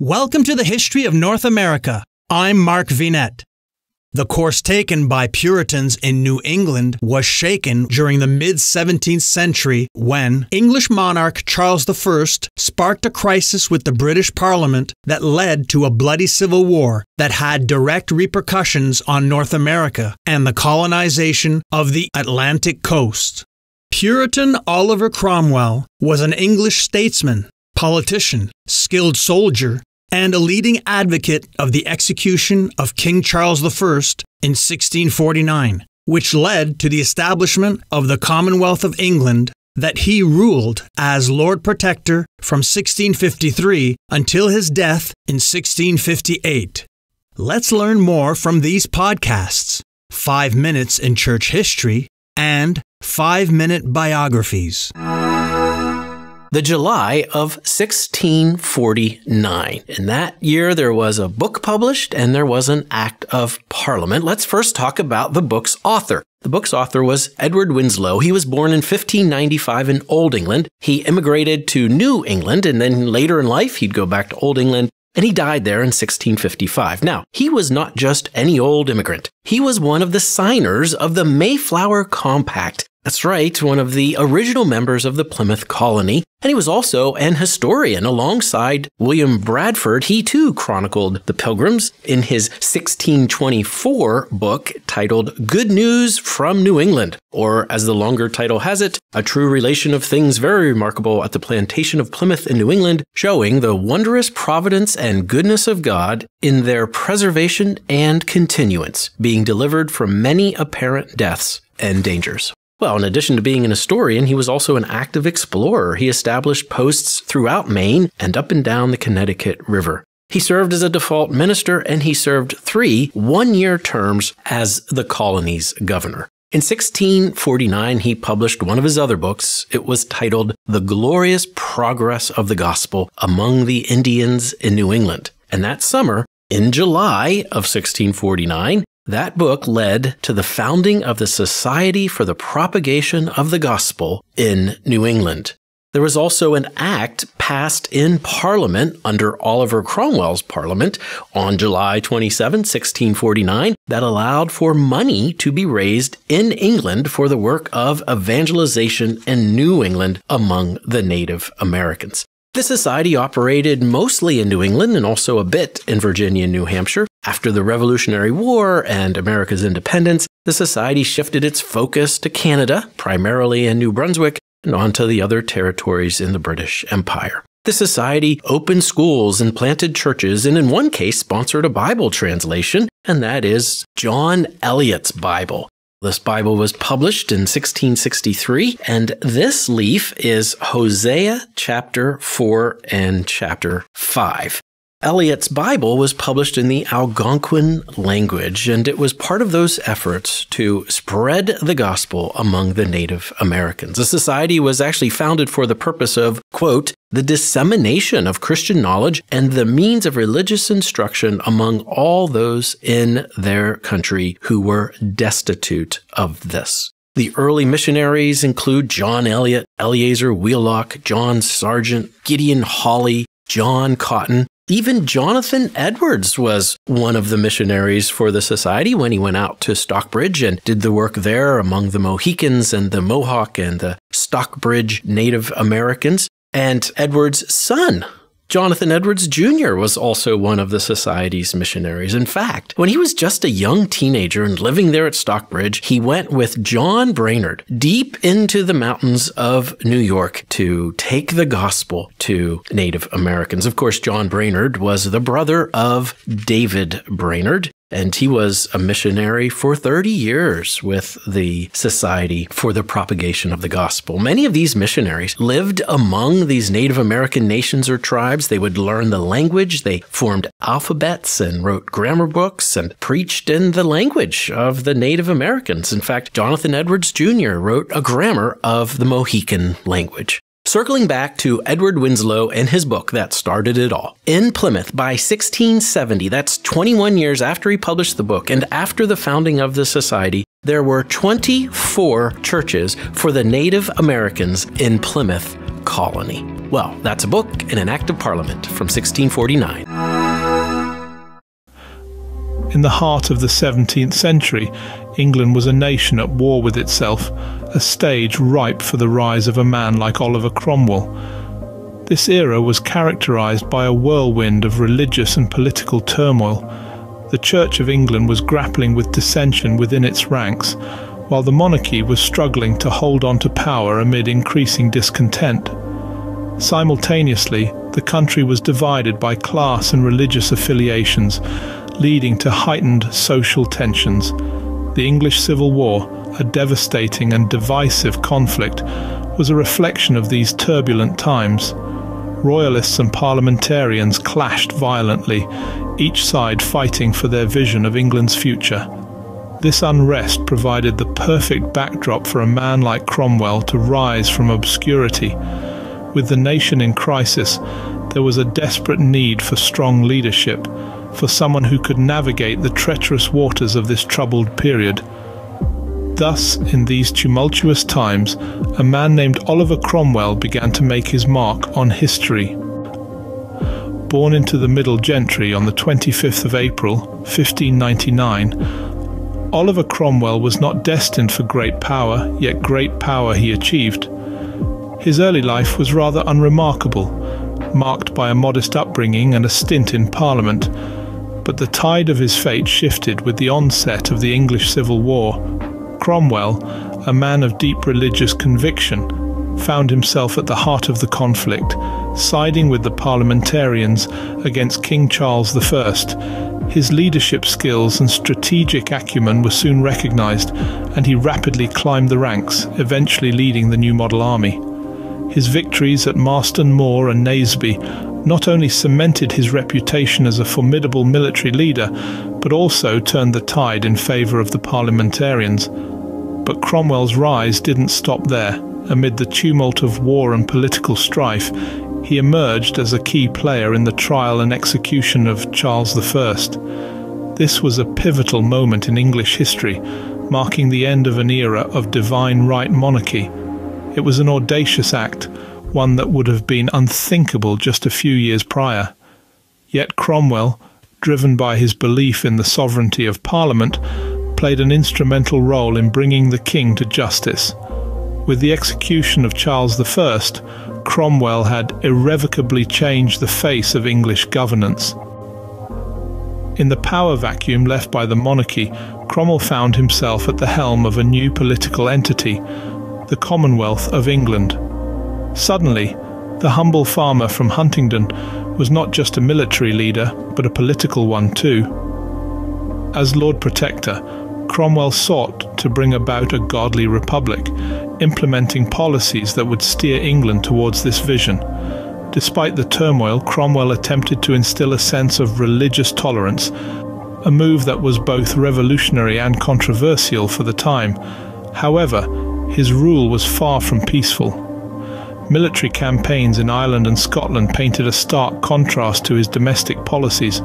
Welcome to the History of North America. I'm Mark Vinet. The course taken by Puritans in New England was shaken during the mid 17th century when English monarch Charles I sparked a crisis with the British Parliament that led to a bloody civil war that had direct repercussions on North America and the colonization of the Atlantic coast. Puritan Oliver Cromwell was an English statesman, politician, skilled soldier, and a leading advocate of the execution of King Charles I in 1649, which led to the establishment of the Commonwealth of England that he ruled as Lord Protector from 1653 until his death in 1658. Let's learn more from these podcasts 5 Minutes in Church History and 5 Minute Biographies the July of 1649. In that year, there was a book published and there was an act of parliament. Let's first talk about the book's author. The book's author was Edward Winslow. He was born in 1595 in Old England. He immigrated to New England and then later in life he'd go back to Old England and he died there in 1655. Now, he was not just any old immigrant. He was one of the signers of the Mayflower Compact, that's right, one of the original members of the Plymouth colony. And he was also an historian alongside William Bradford. He too chronicled the Pilgrims in his 1624 book titled Good News from New England, or as the longer title has it, A True Relation of Things Very Remarkable at the Plantation of Plymouth in New England, showing the wondrous providence and goodness of God in their preservation and continuance, being delivered from many apparent deaths and dangers. Well, in addition to being an historian, he was also an active explorer. He established posts throughout Maine and up and down the Connecticut River. He served as a default minister and he served three one year terms as the colony's governor. In 1649, he published one of his other books. It was titled The Glorious Progress of the Gospel Among the Indians in New England. And that summer, in July of 1649, that book led to the founding of the Society for the Propagation of the Gospel in New England. There was also an act passed in Parliament under Oliver Cromwell's Parliament on July 27, 1649, that allowed for money to be raised in England for the work of evangelization in New England among the Native Americans. The society operated mostly in New England and also a bit in Virginia and New Hampshire. After the Revolutionary War and America's independence, the society shifted its focus to Canada, primarily in New Brunswick, and onto the other territories in the British Empire. The society opened schools and planted churches, and in one case sponsored a Bible translation, and that is John Eliot's Bible. This Bible was published in 1663, and this leaf is Hosea chapter 4 and chapter 5. Eliot's Bible was published in the Algonquin language, and it was part of those efforts to spread the gospel among the Native Americans. The society was actually founded for the purpose of, quote, the dissemination of Christian knowledge and the means of religious instruction among all those in their country who were destitute of this. The early missionaries include John Eliot, Eleazar Wheelock, John Sargent, Gideon Hawley, John Cotton, even Jonathan Edwards was one of the missionaries for the society when he went out to Stockbridge and did the work there among the Mohicans and the Mohawk and the Stockbridge Native Americans. And Edwards' son Jonathan Edwards Jr. was also one of the Society's missionaries. In fact, when he was just a young teenager and living there at Stockbridge, he went with John Brainerd deep into the mountains of New York to take the gospel to Native Americans. Of course, John Brainerd was the brother of David Brainerd, and he was a missionary for 30 years with the Society for the Propagation of the Gospel. Many of these missionaries lived among these Native American nations or tribes. They would learn the language, they formed alphabets and wrote grammar books and preached in the language of the Native Americans. In fact, Jonathan Edwards Jr. wrote a grammar of the Mohican language. Circling back to Edward Winslow and his book that started it all. In Plymouth by 1670, that's 21 years after he published the book and after the founding of the society, there were 24 churches for the Native Americans in Plymouth colony. Well, that's a book and an act of parliament from 1649. In the heart of the 17th century, England was a nation at war with itself, a stage ripe for the rise of a man like Oliver Cromwell. This era was characterised by a whirlwind of religious and political turmoil. The Church of England was grappling with dissension within its ranks, while the monarchy was struggling to hold on to power amid increasing discontent. Simultaneously, the country was divided by class and religious affiliations, leading to heightened social tensions. The English Civil War, a devastating and divisive conflict, was a reflection of these turbulent times. Royalists and parliamentarians clashed violently, each side fighting for their vision of England's future. This unrest provided the perfect backdrop for a man like Cromwell to rise from obscurity. With the nation in crisis, there was a desperate need for strong leadership, for someone who could navigate the treacherous waters of this troubled period. Thus, in these tumultuous times, a man named Oliver Cromwell began to make his mark on history. Born into the middle gentry on the 25th of April, 1599, Oliver Cromwell was not destined for great power, yet great power he achieved. His early life was rather unremarkable, marked by a modest upbringing and a stint in Parliament, but the tide of his fate shifted with the onset of the English Civil War. Cromwell, a man of deep religious conviction, found himself at the heart of the conflict, siding with the parliamentarians against King Charles I his leadership skills and strategic acumen were soon recognised, and he rapidly climbed the ranks, eventually leading the new model army. His victories at Marston Moor and Naseby not only cemented his reputation as a formidable military leader, but also turned the tide in favour of the parliamentarians. But Cromwell's rise didn't stop there. Amid the tumult of war and political strife, he emerged as a key player in the trial and execution of Charles I. This was a pivotal moment in English history, marking the end of an era of divine right monarchy. It was an audacious act, one that would have been unthinkable just a few years prior. Yet Cromwell, driven by his belief in the sovereignty of Parliament, played an instrumental role in bringing the king to justice. With the execution of Charles I, Cromwell had irrevocably changed the face of English governance. In the power vacuum left by the monarchy, Cromwell found himself at the helm of a new political entity, the Commonwealth of England. Suddenly, the humble farmer from Huntingdon was not just a military leader, but a political one too. As Lord Protector, Cromwell sought to bring about a godly republic, implementing policies that would steer England towards this vision. Despite the turmoil, Cromwell attempted to instill a sense of religious tolerance, a move that was both revolutionary and controversial for the time. However, his rule was far from peaceful. Military campaigns in Ireland and Scotland painted a stark contrast to his domestic policies,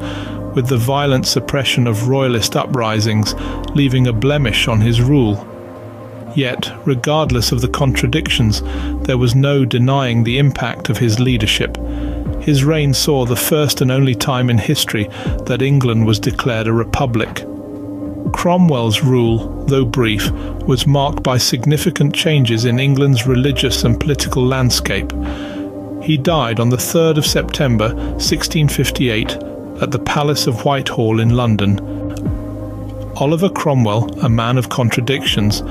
with the violent suppression of royalist uprisings leaving a blemish on his rule. Yet, regardless of the contradictions, there was no denying the impact of his leadership. His reign saw the first and only time in history that England was declared a republic. Cromwell's rule, though brief, was marked by significant changes in England's religious and political landscape. He died on the 3rd of September 1658 at the Palace of Whitehall in London. Oliver Cromwell, a man of contradictions,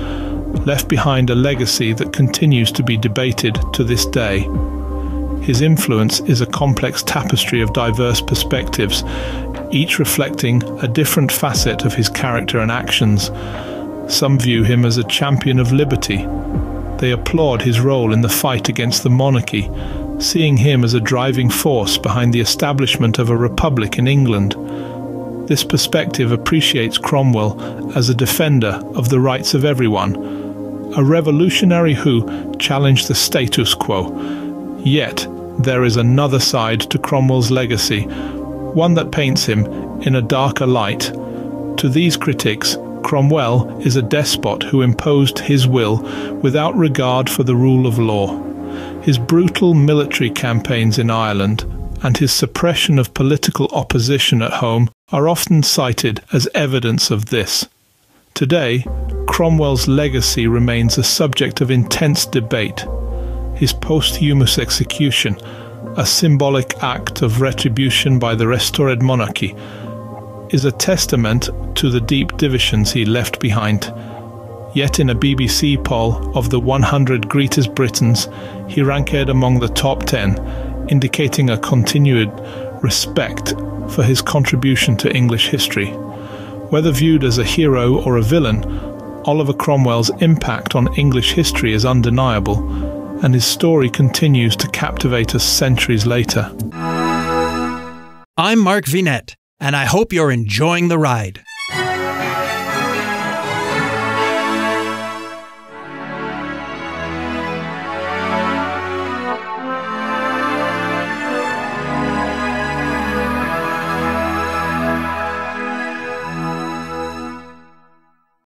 left behind a legacy that continues to be debated to this day. His influence is a complex tapestry of diverse perspectives, each reflecting a different facet of his character and actions. Some view him as a champion of liberty. They applaud his role in the fight against the monarchy, seeing him as a driving force behind the establishment of a republic in England. This perspective appreciates Cromwell as a defender of the rights of everyone, a revolutionary who challenged the status quo. Yet, there is another side to Cromwell's legacy, one that paints him in a darker light. To these critics, Cromwell is a despot who imposed his will without regard for the rule of law. His brutal military campaigns in Ireland and his suppression of political opposition at home are often cited as evidence of this. Today, Cromwell's legacy remains a subject of intense debate. His posthumous execution, a symbolic act of retribution by the restored monarchy, is a testament to the deep divisions he left behind. Yet in a BBC poll of the 100 greatest Britons, he ranked among the top 10, indicating a continued respect for his contribution to English history. Whether viewed as a hero or a villain, Oliver Cromwell's impact on English history is undeniable, and his story continues to captivate us centuries later. I'm Mark Vinet, and I hope you're enjoying the ride.